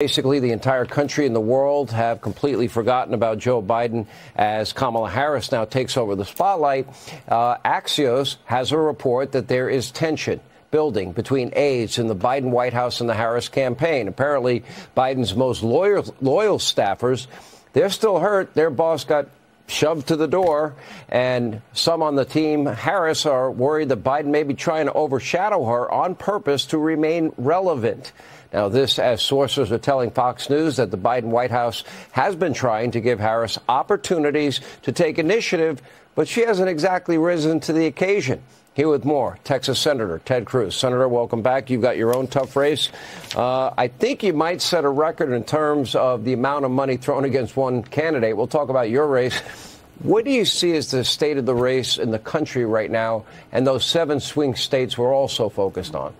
Basically, the entire country and the world have completely forgotten about Joe Biden as Kamala Harris now takes over the spotlight. Uh, Axios has a report that there is tension building between aides in the Biden White House and the Harris campaign. Apparently, Biden's most loyal, loyal staffers, they're still hurt. Their boss got shoved to the door, and some on the team, Harris, are worried that Biden may be trying to overshadow her on purpose to remain relevant. Now, this as sources are telling Fox News that the Biden White House has been trying to give Harris opportunities to take initiative, but she hasn't exactly risen to the occasion. Here with more, Texas Senator Ted Cruz. Senator, welcome back. You've got your own tough race. Uh, I think you might set a record in terms of the amount of money thrown against one candidate. We'll talk about your race. What do you see as the state of the race in the country right now and those seven swing states we're also focused on?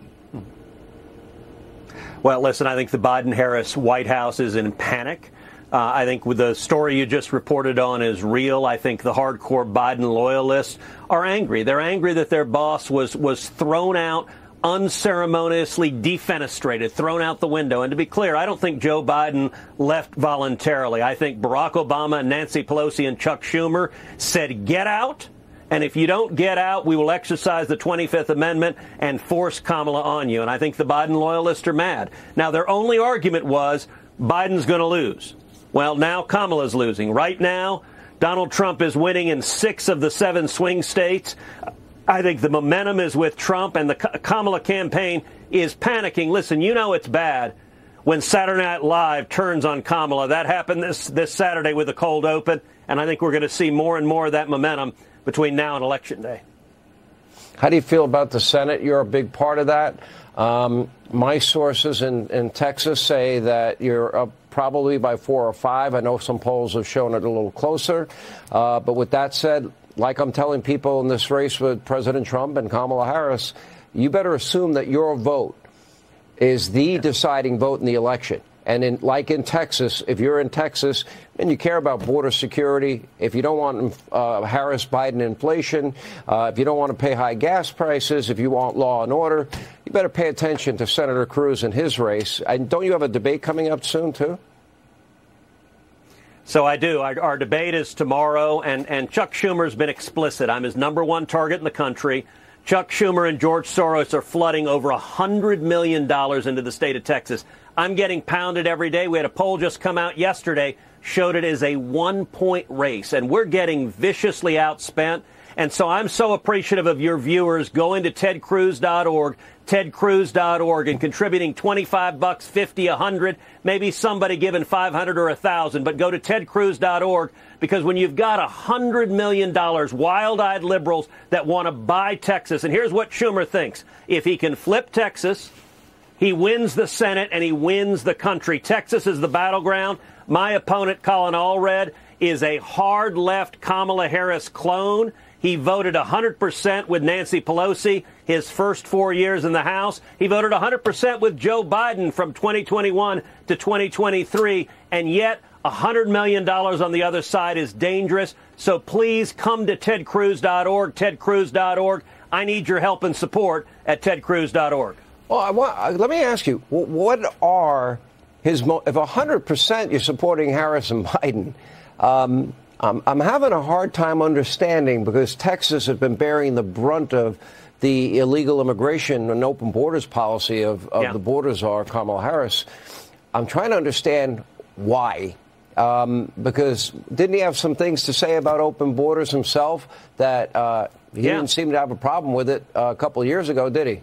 Well, listen, I think the Biden Harris White House is in panic. Uh, I think with the story you just reported on is real. I think the hardcore Biden loyalists are angry. They're angry that their boss was was thrown out unceremoniously defenestrated, thrown out the window. And to be clear, I don't think Joe Biden left voluntarily. I think Barack Obama, Nancy Pelosi, and Chuck Schumer said, get out and if you don't get out, we will exercise the 25th Amendment and force Kamala on you. And I think the Biden loyalists are mad. Now, their only argument was Biden's going to lose. Well, now Kamala's losing. Right now, Donald Trump is winning in six of the seven swing states. I think the momentum is with Trump, and the Kamala campaign is panicking. Listen, you know it's bad when Saturday Night Live turns on Kamala. That happened this, this Saturday with the cold open, and I think we're going to see more and more of that momentum between now and Election Day. How do you feel about the Senate? You're a big part of that. Um, my sources in, in Texas say that you're up probably by four or five. I know some polls have shown it a little closer. Uh, but with that said, like I'm telling people in this race with President Trump and Kamala Harris, you better assume that your vote is the deciding vote in the election. And in, like in Texas, if you're in Texas and you care about border security, if you don't want uh, Harris Biden inflation, uh, if you don't want to pay high gas prices, if you want law and order, you better pay attention to Senator Cruz and his race. And don't you have a debate coming up soon, too? So I do. Our, our debate is tomorrow, and, and Chuck Schumer's been explicit. I'm his number one target in the country. Chuck Schumer and George Soros are flooding over $100 million into the state of Texas. I'm getting pounded every day. We had a poll just come out yesterday, showed it as a one point race, and we're getting viciously outspent. And so I'm so appreciative of your viewers going to tedcruz.org, tedcruz.org, and contributing 25 bucks, 50, 100, maybe somebody giving 500 or 1,000. But go to tedcruz.org because when you've got $100 million, wild eyed liberals that want to buy Texas, and here's what Schumer thinks if he can flip Texas, he wins the Senate and he wins the country. Texas is the battleground. My opponent, Colin Allred, is a hard left Kamala Harris clone. He voted 100% with Nancy Pelosi his first four years in the House. He voted 100% with Joe Biden from 2021 to 2023. And yet, $100 million on the other side is dangerous. So please come to tedcruz.org, tedcruz.org. I need your help and support at tedcruz.org. Well, I want, uh, let me ask you, what are his, mo- if 100% you're supporting Harris and Biden, um, I'm, I'm having a hard time understanding because Texas has been bearing the brunt of the illegal immigration and open borders policy of, of yeah. the border czar, Kamala Harris. I'm trying to understand why. Um, because didn't he have some things to say about open borders himself that uh, he yeah. didn't seem to have a problem with it uh, a couple of years ago, did he?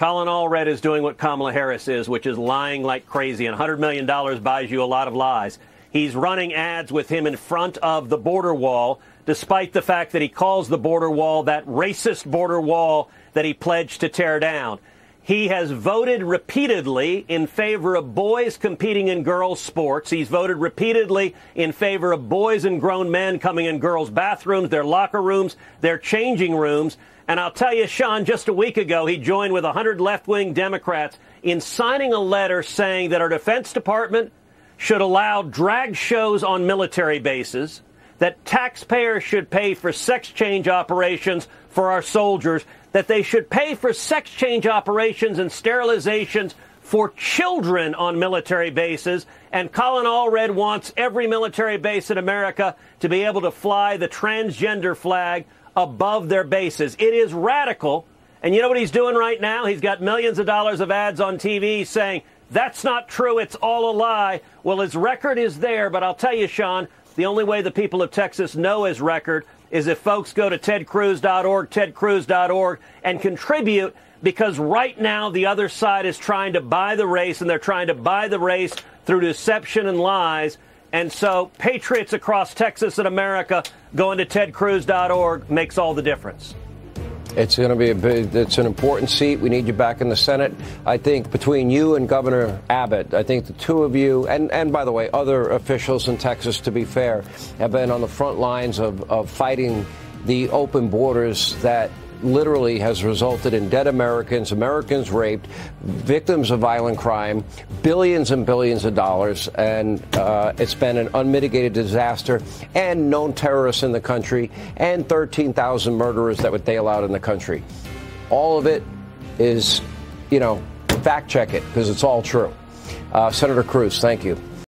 Colin Allred is doing what Kamala Harris is, which is lying like crazy, and $100 million buys you a lot of lies. He's running ads with him in front of the border wall, despite the fact that he calls the border wall that racist border wall that he pledged to tear down. He has voted repeatedly in favor of boys competing in girls' sports. He's voted repeatedly in favor of boys and grown men coming in girls' bathrooms, their locker rooms, their changing rooms. And I'll tell you, Sean, just a week ago, he joined with 100 left wing Democrats in signing a letter saying that our Defense Department should allow drag shows on military bases, that taxpayers should pay for sex change operations for our soldiers, that they should pay for sex change operations and sterilizations for children on military bases. And Colin Allred wants every military base in America to be able to fly the transgender flag above their bases. It is radical. And you know what he's doing right now? He's got millions of dollars of ads on TV saying, that's not true. It's all a lie. Well, his record is there, but I'll tell you, Sean, the only way the people of Texas know his record is if folks go to tedcruz.org, tedcruz.org, and contribute because right now the other side is trying to buy the race, and they're trying to buy the race through deception and lies. And so, patriots across Texas and America going to tedcruz.org makes all the difference. It's going to be a big, it's an important seat. We need you back in the Senate. I think between you and Governor Abbott, I think the two of you, and, and by the way, other officials in Texas, to be fair, have been on the front lines of, of fighting the open borders that literally has resulted in dead Americans, Americans raped, victims of violent crime, billions and billions of dollars, and uh, it's been an unmitigated disaster, and known terrorists in the country, and 13,000 murderers that would bail out in the country. All of it is, you know, fact check it because it's all true. Uh, Senator Cruz, thank you.